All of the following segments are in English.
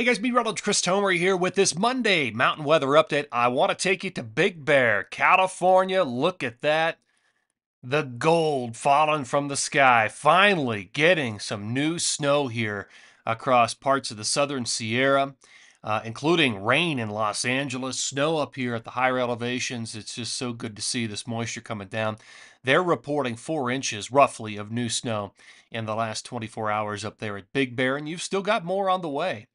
Hey guys, meteorologist Chris Tomer here with this Monday mountain weather update. I want to take you to Big Bear, California. Look at that. The gold falling from the sky. Finally getting some new snow here across parts of the southern Sierra, uh, including rain in Los Angeles, snow up here at the higher elevations. It's just so good to see this moisture coming down. They're reporting four inches roughly of new snow in the last 24 hours up there at Big Bear, and you've still got more on the way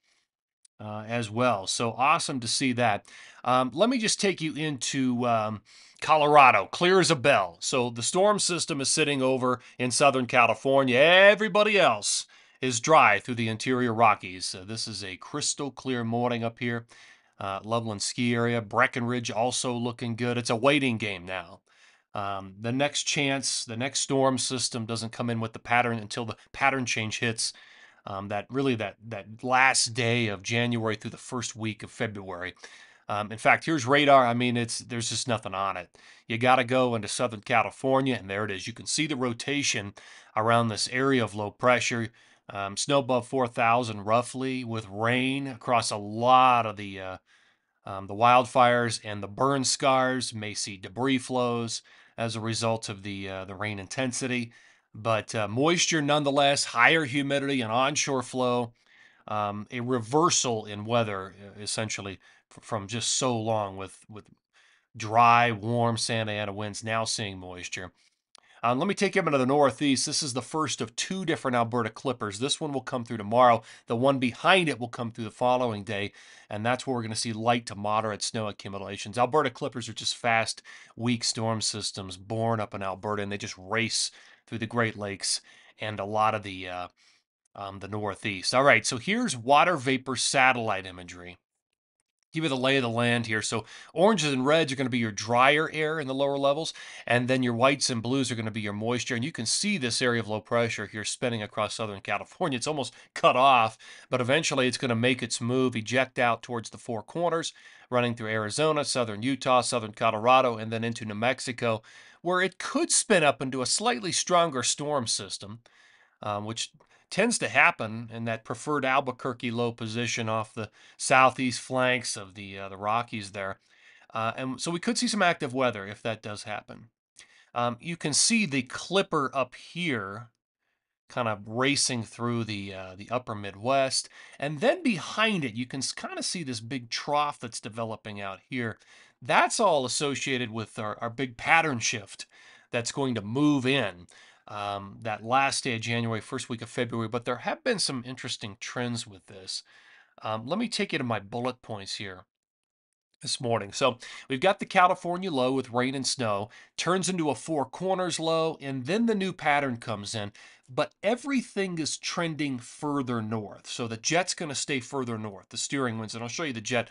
uh, as well. So awesome to see that. Um, let me just take you into um, Colorado, clear as a bell. So the storm system is sitting over in Southern California. Everybody else is dry through the interior Rockies. Uh, this is a crystal clear morning up here. Uh, Loveland ski area. Breckenridge also looking good. It's a waiting game now. Um, the next chance, the next storm system doesn't come in with the pattern until the pattern change hits um, that really that that last day of January through the first week of February. Um, in fact, here's radar. I mean, it's there's just nothing on it. You got to go into Southern California, and there it is. You can see the rotation around this area of low pressure. Um, snow above 4,000 roughly, with rain across a lot of the uh, um, the wildfires and the burn scars. May see debris flows as a result of the uh, the rain intensity but uh, moisture nonetheless, higher humidity and onshore flow, um, a reversal in weather uh, essentially from just so long with with dry, warm Santa Ana winds. Now seeing moisture. Um, let me take you up into the northeast. This is the first of two different Alberta clippers. This one will come through tomorrow. The one behind it will come through the following day, and that's where we're going to see light to moderate snow accumulations. Alberta clippers are just fast, weak storm systems born up in Alberta, and they just race through the Great Lakes and a lot of the uh, um, the Northeast. All right, so here's water vapor satellite imagery. Give you the lay of the land here. So oranges and reds are going to be your drier air in the lower levels, and then your whites and blues are going to be your moisture. And you can see this area of low pressure here spinning across Southern California. It's almost cut off, but eventually it's going to make its move, eject out towards the four corners, running through Arizona, southern Utah, southern Colorado, and then into New Mexico, where it could spin up into a slightly stronger storm system, um, which tends to happen in that preferred Albuquerque low position off the southeast flanks of the uh, the Rockies there. Uh, and so we could see some active weather if that does happen. Um, you can see the clipper up here kind of racing through the uh, the upper Midwest, and then behind it you can kind of see this big trough that's developing out here. That's all associated with our, our big pattern shift that's going to move in um, that last day of January, first week of February. But there have been some interesting trends with this. Um, let me take you to my bullet points here this morning. So we've got the California low with rain and snow, turns into a four corners low, and then the new pattern comes in. But everything is trending further north. So the jet's going to stay further north, the steering winds. And I'll show you the jet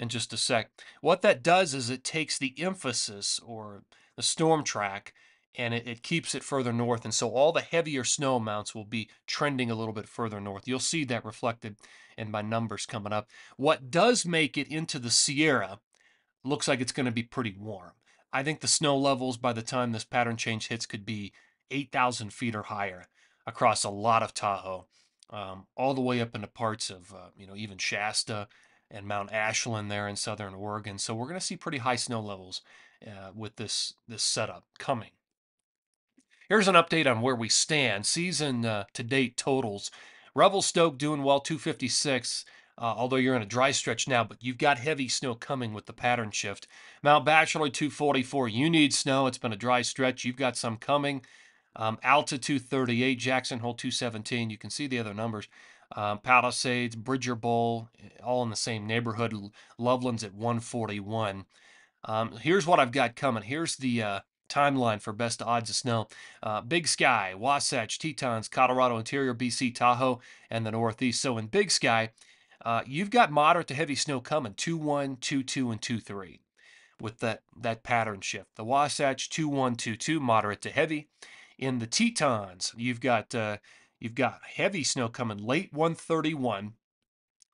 in just a sec. What that does is it takes the emphasis or the storm track and it, it, keeps it further north. And so all the heavier snow amounts will be trending a little bit further north. You'll see that reflected in my numbers coming up. What does make it into the Sierra looks like it's going to be pretty warm. I think the snow levels by the time this pattern change hits could be 8,000 feet or higher across a lot of Tahoe, um, all the way up into parts of, uh, you know, even Shasta and Mount Ashland there in southern Oregon. So we're going to see pretty high snow levels uh, with this this setup coming. Here's an update on where we stand. Season uh, to date totals. Revelstoke doing well, 256. Uh, although you're in a dry stretch now, but you've got heavy snow coming with the pattern shift. Mount Bachelor 244. You need snow. It's been a dry stretch. You've got some coming. Um, Alta 238, Jackson Hole 217. You can see the other numbers um, Palisades, Bridger Bowl, all in the same neighborhood. Loveland's at 141. Um, here's what I've got coming. Here's the uh, timeline for best odds of snow. Uh, Big Sky, Wasatch, Tetons, Colorado Interior, BC, Tahoe, and the Northeast. So in Big Sky, uh, you've got moderate to heavy snow coming 2 1, 2 2, and 2 3 with that, that pattern shift. The Wasatch 2 1, 2 2, moderate to heavy. In the Tetons, you've got uh, You've got heavy snow coming late 131,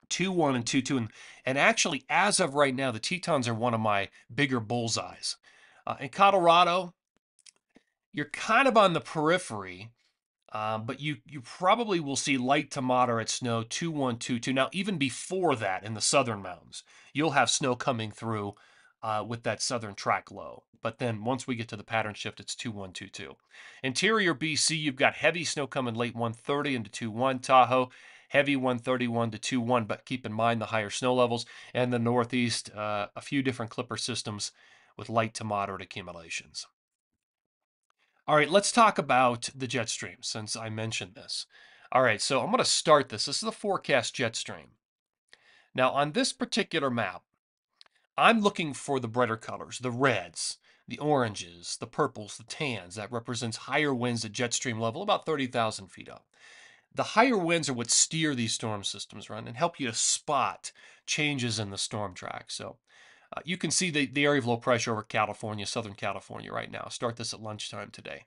2 1 and 2 2. And, and actually, as of right now, the Tetons are one of my bigger bullseyes. Uh, in Colorado, you're kind of on the periphery Um, but you you probably will see light to moderate snow 2122. Now, even before that in the southern mountains, you'll have snow coming through uh, with that southern track low. But then once we get to the pattern shift, it's 2122. Interior BC, you've got heavy snow coming late 130 into 21 Tahoe, heavy 131 to 21. But keep in mind the higher snow levels. And the Northeast, uh, a few different clipper systems with light to moderate accumulations. All right, let's talk about the jet stream since I mentioned this. All right, so I'm going to start this. This is the forecast jet stream. Now, on this particular map, I'm looking for the brighter colors, the reds, the oranges, the purples, the tans. That represents higher winds at jet stream level, about 30,000 feet up. The higher winds are what steer these storm systems run and help you to spot changes in the storm track. So uh, you can see the, the area of low pressure over California, Southern California right now. Start this at lunchtime today.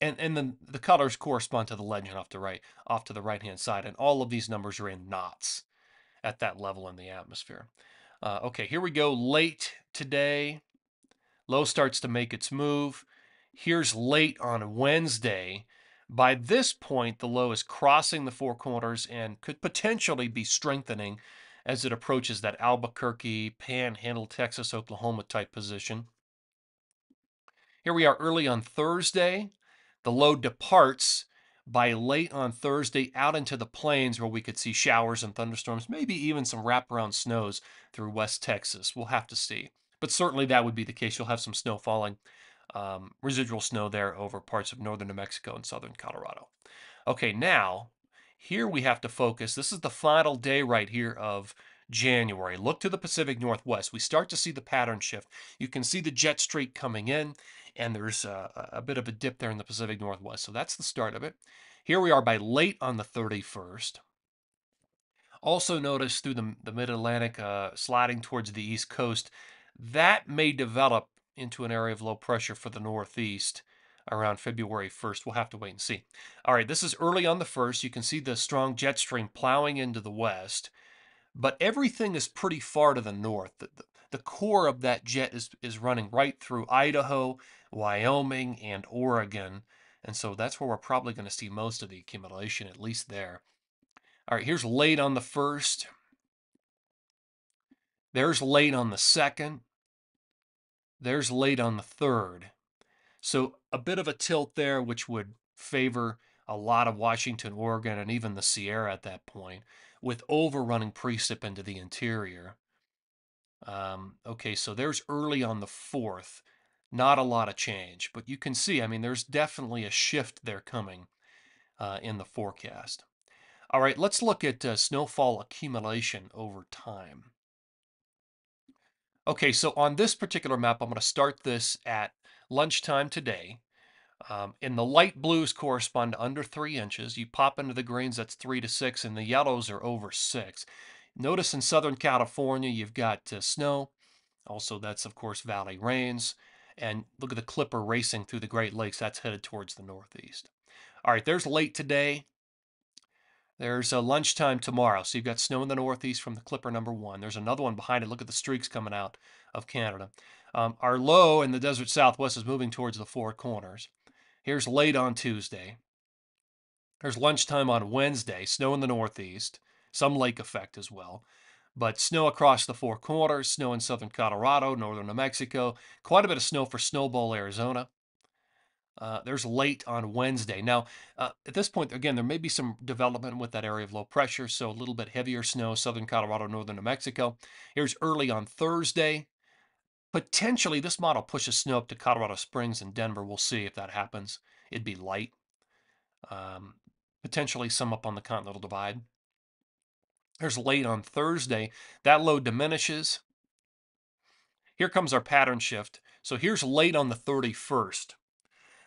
And, and then the colors correspond to the legend off the right, off to the right hand side. And all of these numbers are in knots at that level in the atmosphere. Uh, okay, here we go. Late today, low starts to make its move. Here's late on Wednesday. By this point, the low is crossing the four corners and could potentially be strengthening as it approaches that Albuquerque, Panhandle, Texas, Oklahoma type position. Here we are early on Thursday. The low departs by late on Thursday out into the plains where we could see showers and thunderstorms, maybe even some wraparound snows through West Texas. We'll have to see. But certainly that would be the case. You'll have some snow falling, um, residual snow there over parts of northern New Mexico and southern Colorado. Okay, now here we have to focus. This is the final day right here of January. Look to the Pacific Northwest. We start to see the pattern shift. You can see the jet streak coming in, and there's a, a, bit of a dip there in the Pacific Northwest. So that's the start of it. Here we are by late on the 31st. Also notice through the, the mid-Atlantic uh, sliding towards the east coast, that may develop into an area of low pressure for the northeast around February 1st. We'll have to wait and see. All right, this is early on the 1st. You can see the strong jet stream plowing into the west, but everything is pretty far to the north. The, the, the core of that jet is, is running right through Idaho, Wyoming, and Oregon. And so that's where we're probably going to see most of the accumulation, at least there. All right, here's late on the 1st. There's late on the 2nd. There's late on the 3rd. So a bit of a tilt there, which would favor a lot of Washington, Oregon, and even the Sierra at that point, with overrunning precip into the interior. Um, okay, so there's early on the 4th. Not a lot of change, but you can see, I mean, there's definitely a shift there coming uh, in the forecast. All right, let's look at uh, snowfall accumulation over time. Okay, so on this particular map, I'm going to start this at lunchtime today. Um, and the light blues correspond to under three inches. You pop into the greens, that's three to six, and the yellows are over six. Notice in Southern California, you've got uh, snow. Also, that's, of course, valley rains. And look at the clipper racing through the Great Lakes. That's headed towards the northeast. All right, there's late today. There's a lunchtime tomorrow. So you've got snow in the northeast from the clipper number one. There's another one behind it. Look at the streaks coming out of Canada. Um, our low in the desert southwest is moving towards the four corners. Here's late on Tuesday. There's lunchtime on Wednesday. Snow in the northeast. Some lake effect as well. But snow across the four corners, snow in southern Colorado, northern New Mexico, quite a bit of snow for Snowbowl, Arizona. Uh, there's late on Wednesday. Now, uh, at this point, again, there may be some development with that area of low pressure, so a little bit heavier snow, southern Colorado, northern New Mexico. Here's early on Thursday. Potentially, this model pushes snow up to Colorado Springs and Denver. We'll see if that happens. It'd be light. Um, potentially some up on the Continental Divide. There's late on Thursday. That load diminishes. Here comes our pattern shift. So here's late on the 31st.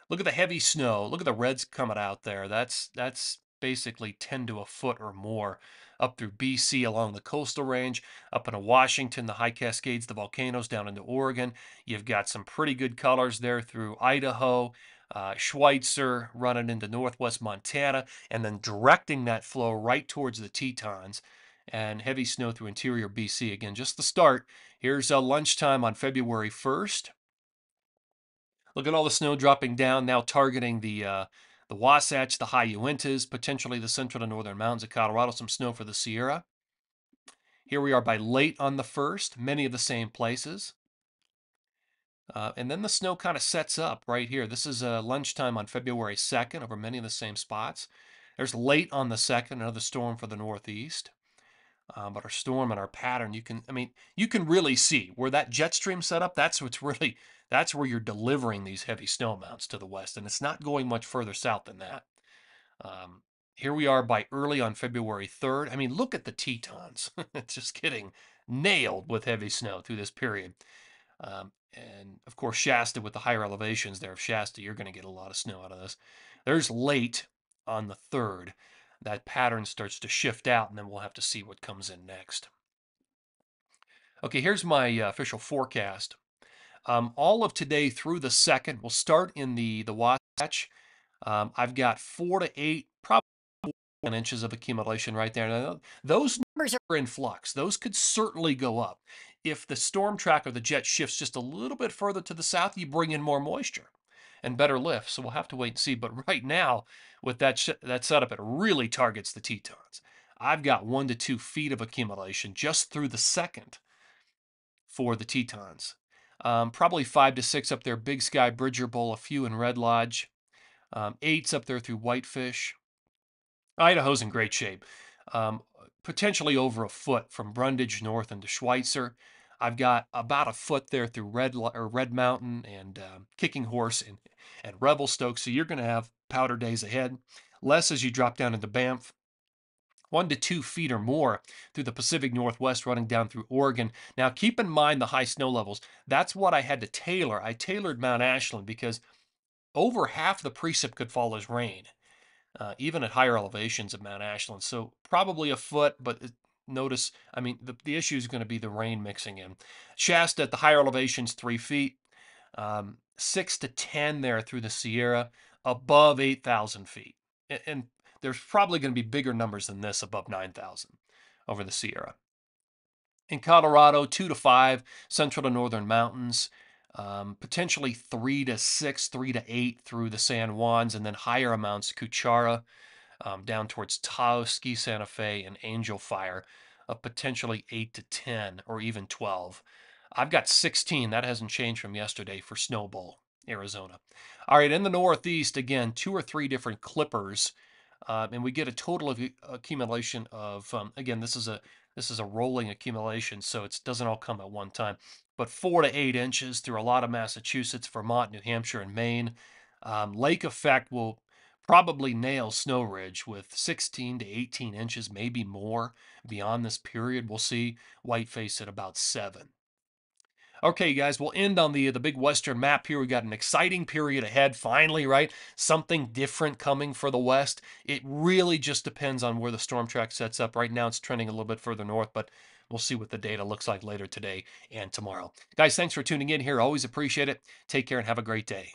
Look at the heavy snow. Look at the reds coming out there. That's that's basically 10 to a foot or more up through BC along the coastal range, up into Washington, the high Cascades, the volcanoes down into Oregon. You've got some pretty good colors there through Idaho, uh, Schweitzer running into northwest Montana, and then directing that flow right towards the Tetons and heavy snow through interior BC. Again, just the start. Here's uh, lunchtime on February 1st. Look at all the snow dropping down, now targeting the uh, the Wasatch, the high Uintas, potentially the central and northern mountains of Colorado, some snow for the Sierra. Here we are by late on the 1st, many of the same places. Uh, and then the snow kind of sets up right here. This is uh, lunchtime on February 2nd over many of the same spots. There's late on the 2nd, another storm for the northeast. Uh, but our storm and our pattern, you can, I mean, you can really see where that jet stream set up. That's what's really, that's where you're delivering these heavy snow amounts to the west. And it's not going much further south than that. Um, here we are by early on February 3rd. I mean, look at the Tetons. Just getting nailed with heavy snow through this period. Um, and of course, Shasta with the higher elevations there of Shasta, you're going to get a lot of snow out of this. There's late on the 3rd. That pattern starts to shift out, and then we'll have to see what comes in next. Okay, here's my uh, official forecast. Um, all of today through the second, we'll start in the, the Wasatch. Um, I've got four to eight, probably inches of accumulation right there. Now, those numbers are in flux. Those could certainly go up. If the storm track or the jet shifts just a little bit further to the south, you bring in more moisture and better lift. So we'll have to wait and see. But right now, with that that setup, it really targets the Tetons. I've got one to two feet of accumulation just through the second for the Tetons. Um, probably five to six up there, Big Sky, Bridger Bowl, a few in Red Lodge. Um, eights up there through Whitefish. Idaho's in great shape. Um, potentially over a foot from Brundage north into Schweitzer. I've got about a foot there through Red or Red Mountain and uh, Kicking Horse and, and Revelstoke. So you're going to have powder days ahead. Less as you drop down into Banff. One to two feet or more through the Pacific Northwest, running down through Oregon. Now, keep in mind the high snow levels. That's what I had to tailor. I tailored Mount Ashland because over half the precip could fall as rain, uh, even at higher elevations of Mount Ashland. So probably a foot, but notice, I mean, the, the issue is going to be the rain mixing in. Shasta at the higher elevations, three feet, um, six to 10 there through the Sierra, above 8,000 feet. And, and there's probably going to be bigger numbers than this above 9,000 over the Sierra. In Colorado, two to five, central to northern mountains, um, potentially three to six, three to eight through the San Juans, and then higher amounts, Cuchara, um, down towards Taos, Ski Santa Fe, and Angel Fire of potentially 8 to 10 or even 12. I've got 16. That hasn't changed from yesterday for Snowbowl, Arizona. All right, in the Northeast, again, two or three different clippers. Uh, and we get a total of accumulation of um, again this is a this is a rolling accumulation so it doesn't all come at one time but four to eight inches through a lot of massachusetts vermont new hampshire and maine um, lake effect will probably nail Snow Ridge with 16 to 18 inches, maybe more beyond this period. We'll see Whiteface at about seven. Okay, guys, we'll end on the uh, the big western map here. We got an exciting period ahead. Finally, right? Something different coming for the west. It really just depends on where the storm track sets up. Right now, it's trending a little bit further north, but we'll see what the data looks like later today and tomorrow. Guys, thanks for tuning in here. Always appreciate it. Take care and have a great day.